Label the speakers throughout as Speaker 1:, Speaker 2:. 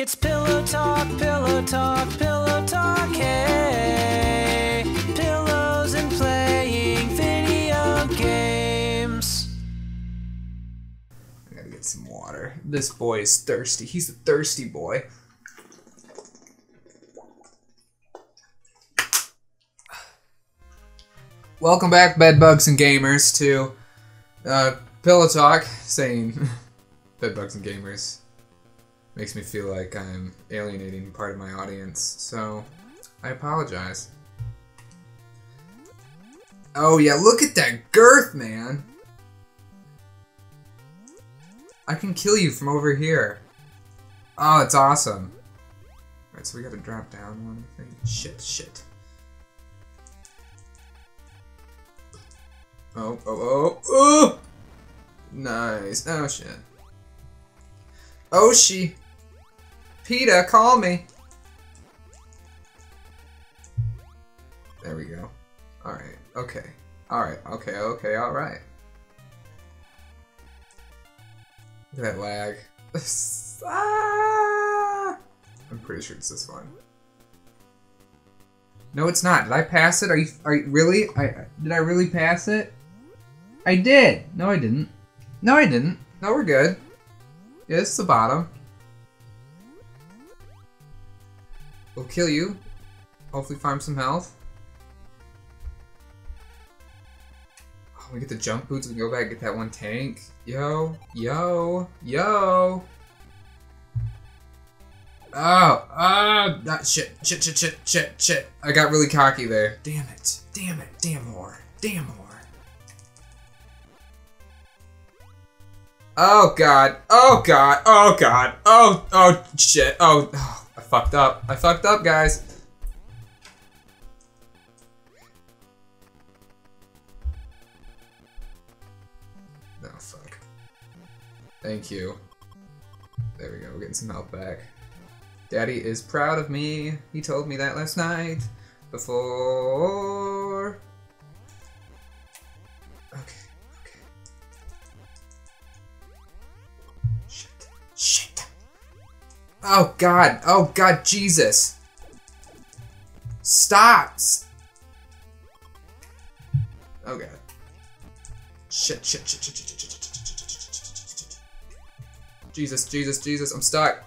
Speaker 1: It's pillow talk, pillow talk, pillow talk, hey. Pillows and playing video games.
Speaker 2: I gotta get some water. This boy is thirsty. He's a thirsty boy. Welcome back, bedbugs and gamers, to uh, Pillow Talk. Saying bedbugs and gamers makes me feel like I'm alienating part of my audience, so I apologize. Oh yeah, look at that girth, man! I can kill you from over here. Oh, it's awesome. Alright, so we gotta drop down one thing. Shit, shit. Oh, oh, oh, oh! Nice. Oh, shit. Oh, she. PETA, call me. There we go. Alright, okay. Alright, okay, okay, alright. Look at that lag. ah! I'm pretty sure it's this one. No, it's not. Did I pass it? Are you? Are you really? I did I really pass it? I did. No, I didn't. No, I didn't. No, we're good. Yeah, it's the bottom. We'll kill you. Hopefully, farm some health. Oh, we get the jump boots. We go back and get that one tank. Yo, yo, yo. Oh, oh, that shit, shit, shit, shit, shit, shit. I got really cocky there. Damn it, damn it, damn whore, damn whore. Oh god, oh god, oh god, oh, oh shit, oh, oh, fucked up, I fucked up, guys. No, fuck. Thank you. There we go, we're getting some health back. Daddy is proud of me. He told me that last night. Before. Oh god. Oh god, Jesus. Stop. Oh god. Shit, shit, shit, shit, shit, shit, shit, shit, shit, shit, shit, shit, shit, shit. Jesus, Jesus, Jesus, I'm stuck.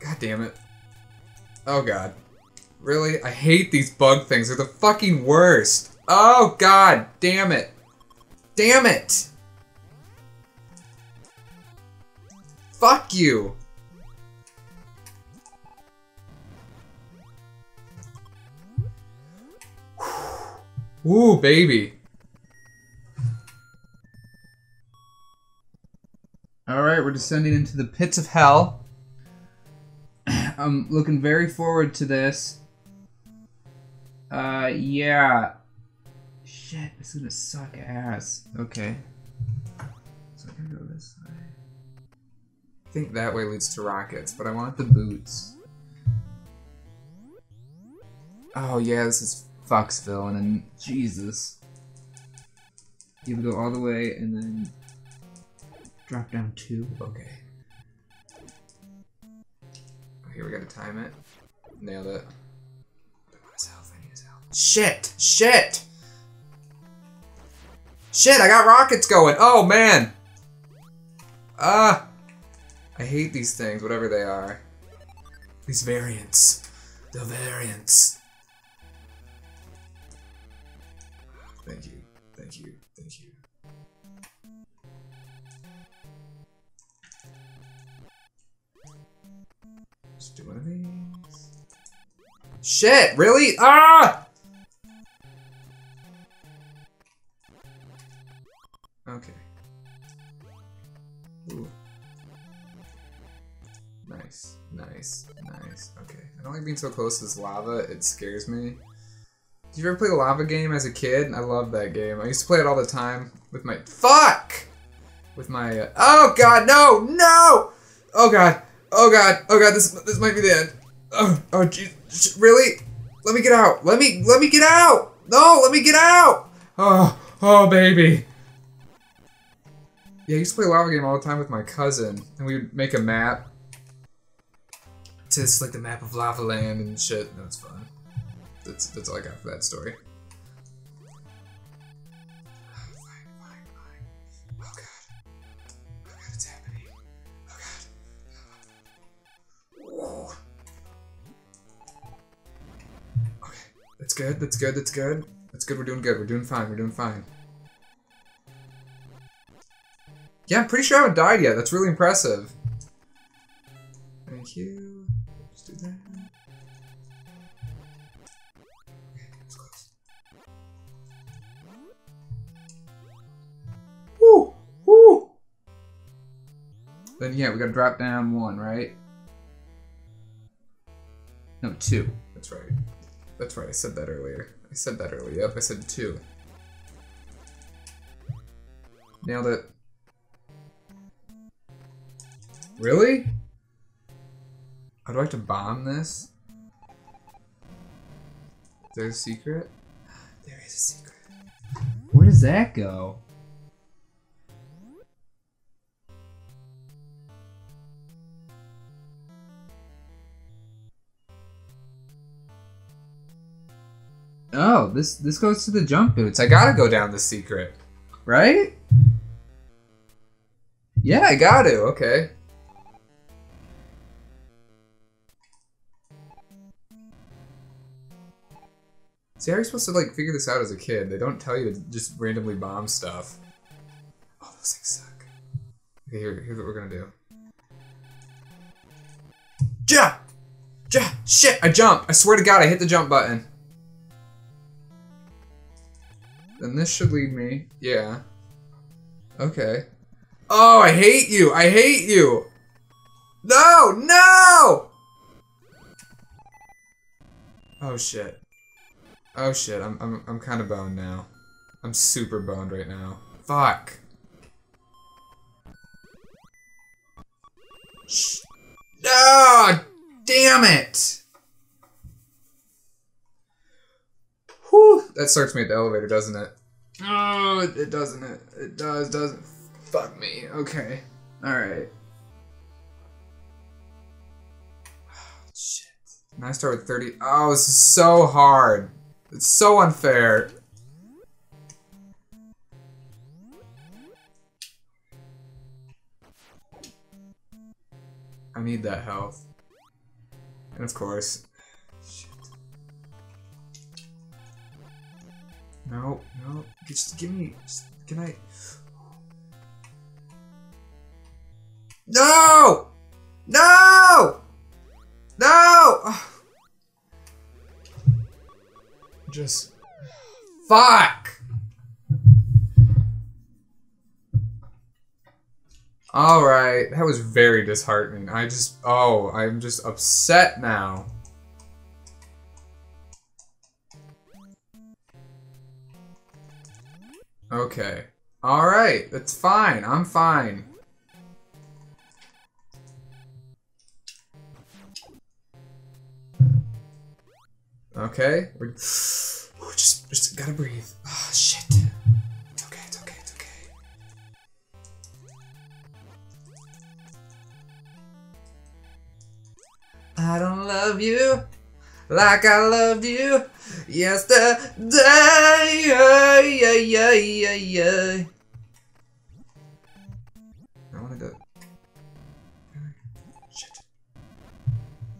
Speaker 2: God damn it. Oh god. Really? I hate these bug things. They're the fucking worst. Oh god damn it. Damn it. Fuck you. Ooh, baby. Alright, we're descending into the pits of hell. I'm looking very forward to this. Uh, yeah. Shit, this is gonna suck ass. Okay. So I can go this way. I think that way leads to rockets, but I want the boots. Oh yeah, this is Foxville, and then Jesus. You to go all the way and then drop down two. Okay. Okay, we gotta time it. Nailed it. I need his. Shit! Shit! Shit, I got rockets going! Oh, man! Ah! I hate these things, whatever they are. These variants. The variants. Thank you. Thank you. Thank you. Let's do one of these. Shit, really? Ah! Okay. Ooh. Nice, nice, nice. Okay. I don't like being so close to this lava. It scares me. Did you ever play the lava game as a kid? I love that game. I used to play it all the time with my- FUCK! With my, uh, oh god, no, no! Oh god, oh god, oh god, this this might be the end. Oh, oh jeez, really? Let me get out, let me, let me get out! No, let me get out! Oh, oh baby. Yeah, I used to play lava game all the time with my cousin, and we would make a map. It's like the map of lava land and shit. That's fun. That's that's all I got for that story. Oh that's good. That's good. That's good. That's good. We're doing good. We're doing fine. We're doing fine. Yeah, I'm pretty sure I haven't died yet. That's really impressive. Thank you. Just do that. Woo! Woo! Then yeah, we gotta drop down one, right? No, two. That's right. That's right, I said that earlier. I said that earlier. Yep, I said two. Nailed it. Really? I'd like to bomb this. There's a secret? There is a secret.
Speaker 3: Where does that go? Oh, this this goes to the jump boots.
Speaker 2: I gotta go down the secret.
Speaker 3: right?
Speaker 2: Yeah, I got to. Okay. See, how are you supposed to like figure this out as a kid? They don't tell you to just randomly bomb stuff. Oh, those things suck. Okay, here, here's what we're gonna do. Jump! Jump! Shit! I jump! I swear to God, I hit the jump button. Then this should lead me. Yeah. Okay. Oh, I hate you! I hate you! No! No! Oh shit. Oh shit, I'm I'm I'm kind of boned now. I'm super boned right now. Fuck. Shh. Ah, damn it. Whew. That starts me at the elevator, doesn't it? Oh, it, it doesn't. It it does, doesn't. Fuck me. Okay. All right. Shit. And I start with 30. Oh, this is so hard. It's so unfair. I need that health. And of course. Shit. No, no. Just give me. Just, can I. No! No! Just. Fuck! Alright, that was very disheartening. I just. Oh, I'm just upset now. Okay. Alright, that's fine. I'm fine. Okay, we're Ooh, just just gotta breathe. Oh shit. It's okay, it's okay, it's okay. I don't love you like I loved you yesterday. Yeah, yeah, yeah, yeah,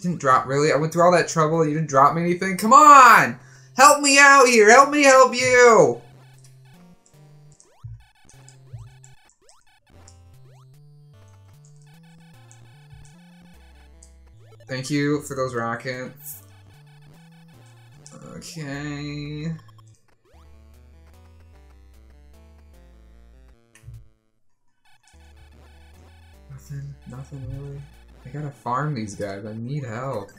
Speaker 2: You didn't drop, really? I went through all that trouble. You didn't drop me anything? Come on! Help me out here! Help me help you! Thank you for those rockets. Okay. Nothing, nothing really. I gotta farm these guys. I need help.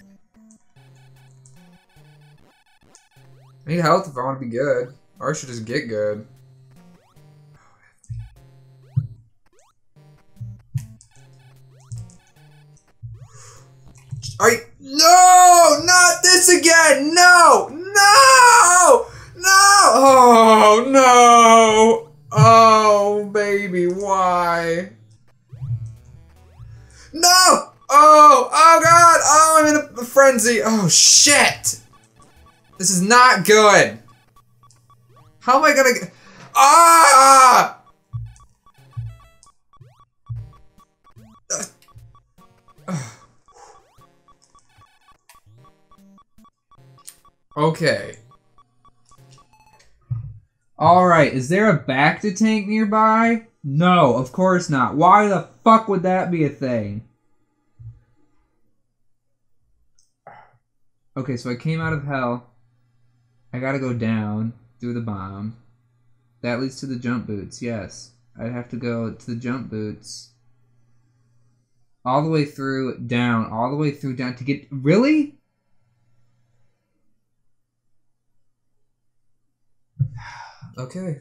Speaker 2: I need health if I want to be good. Or I should just get good. Alright. No! Not this again! No! No! Oh! Oh god! Oh, I'm in a frenzy! Oh shit! This is not good! How am I gonna get- Ah! Okay.
Speaker 3: Alright, is there a back to tank nearby? No, of course not. Why the fuck would that be a thing? Okay, so I came out of hell. I gotta go down through the bomb. That leads to the jump boots, yes. I'd have to go to the jump boots. All the way through, down, all the way through, down to get. Really?
Speaker 2: Okay.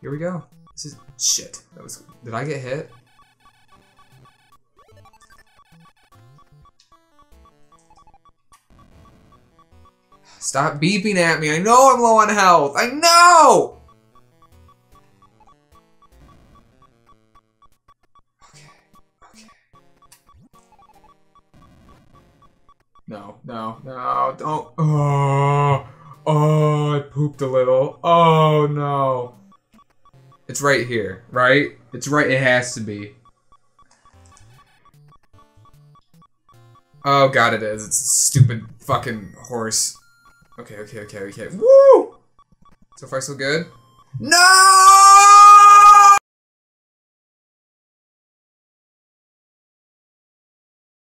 Speaker 2: Here we go. This is shit. That was. Did I get hit? Stop beeping at me. I know I'm low on health. I know. It's right here, right? It's right, it has to be. Oh, God, it is. It's stupid fucking horse. Okay, okay, okay, okay. Woo! So far, so good. No!